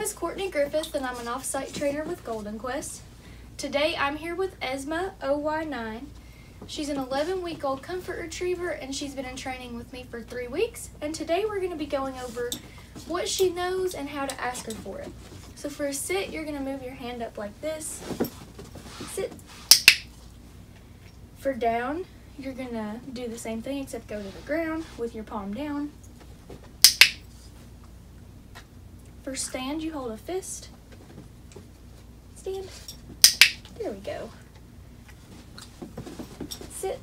name is Courtney Griffith and I'm an off-site trainer with Golden Quest. Today I'm here with Yzma OY9. She's an 11-week-old comfort retriever and she's been in training with me for three weeks. And today we're going to be going over what she knows and how to ask her for it. So for a sit, you're going to move your hand up like this. Sit. For down, you're going to do the same thing except go to the ground with your palm down. For stand, you hold a fist. Stand. There we go. Sit.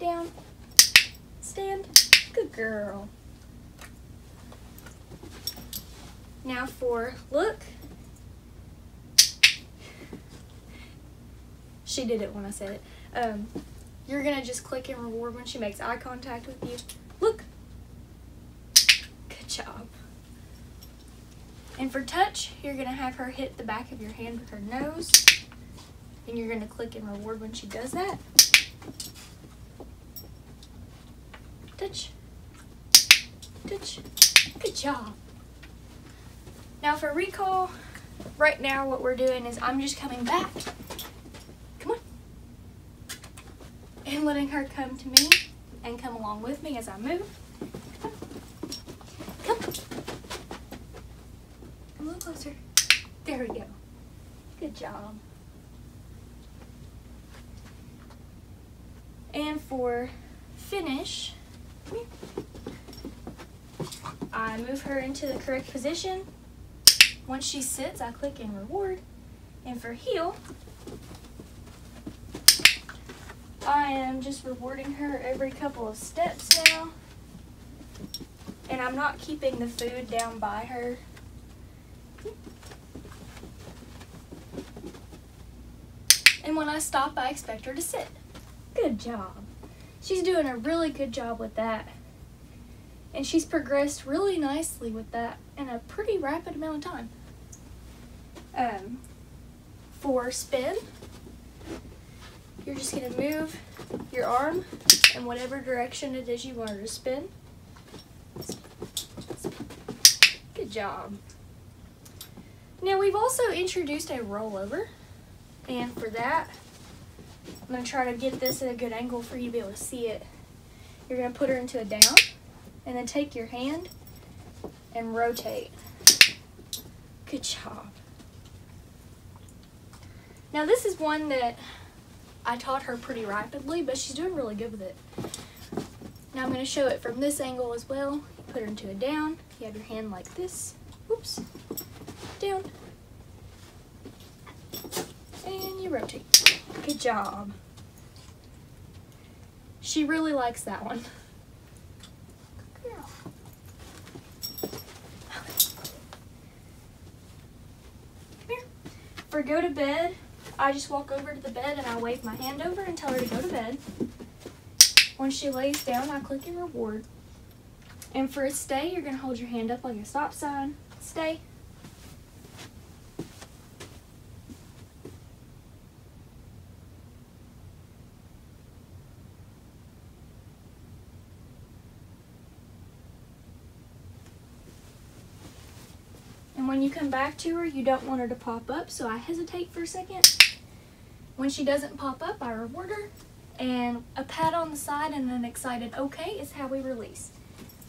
Down. Stand. Good girl. Now for look. She did it when I said it. Um, you're gonna just click and reward when she makes eye contact with you. Look. Good job. And for touch, you're gonna have her hit the back of your hand with her nose. And you're gonna click and reward when she does that. Touch. Touch. Good job. Now for recall, right now what we're doing is I'm just coming back. Come on. And letting her come to me and come along with me as I move. Come. Come. A little closer. There we go. Good job. And for finish, I move her into the correct position. Once she sits, I click and reward. And for heel, I am just rewarding her every couple of steps now. And I'm not keeping the food down by her. And when I stop, I expect her to sit. Good job. She's doing a really good job with that. And she's progressed really nicely with that in a pretty rapid amount of time. Um, for spin, you're just going to move your arm in whatever direction it is you want her to spin. Good job. Now we've also introduced a rollover. And for that, I'm going to try to get this at a good angle for you to be able to see it. You're going to put her into a down and then take your hand and rotate. Good job. Now this is one that I taught her pretty rapidly, but she's doing really good with it. Now I'm going to show it from this angle as well. You put her into a down. You have your hand like this. Oops. Down. And you rotate. Good job. She really likes that one. For go to bed, I just walk over to the bed and I wave my hand over and tell her to go to bed. When she lays down, I click and reward. And for a stay, you're going to hold your hand up like a stop sign. Stay. When you come back to her, you don't want her to pop up, so I hesitate for a second. When she doesn't pop up, I reward her. And a pat on the side and an excited okay is how we release.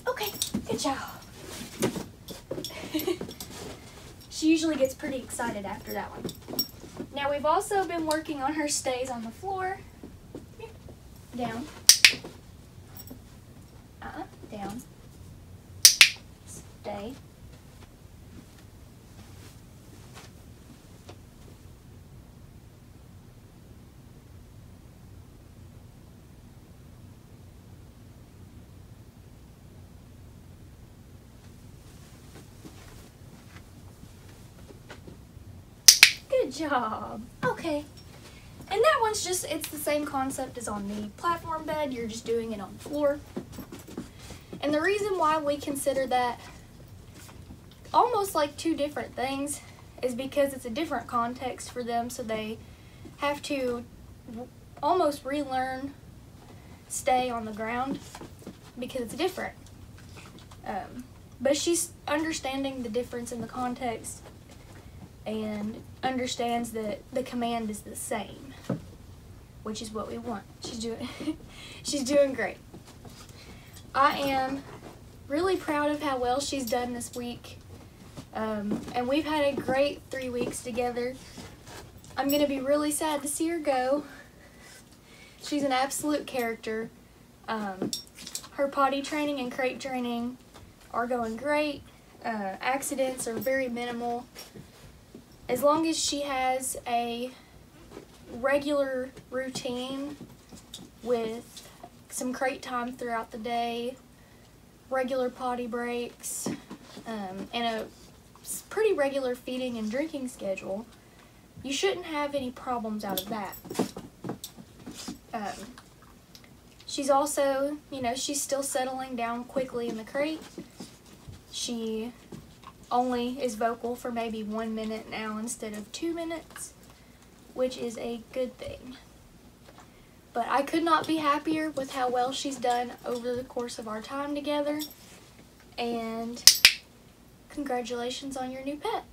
Okay, good job. she usually gets pretty excited after that one. Now we've also been working on her stays on the floor. Down. Uh-uh, down. Stay. Job. Okay. And that one's just, it's the same concept as on the platform bed. You're just doing it on the floor. And the reason why we consider that almost like two different things is because it's a different context for them. So they have to almost relearn stay on the ground because it's different. Um, but she's understanding the difference in the context and understands that the command is the same, which is what we want. She's doing she's doing great. I am really proud of how well she's done this week. Um, and we've had a great three weeks together. I'm going to be really sad to see her go. She's an absolute character. Um, her potty training and crate training are going great. Uh, accidents are very minimal. As long as she has a regular routine with some crate time throughout the day, regular potty breaks, um, and a pretty regular feeding and drinking schedule, you shouldn't have any problems out of that. Um, she's also, you know, she's still settling down quickly in the crate. She only is vocal for maybe one minute now instead of two minutes, which is a good thing. But I could not be happier with how well she's done over the course of our time together. And congratulations on your new pet.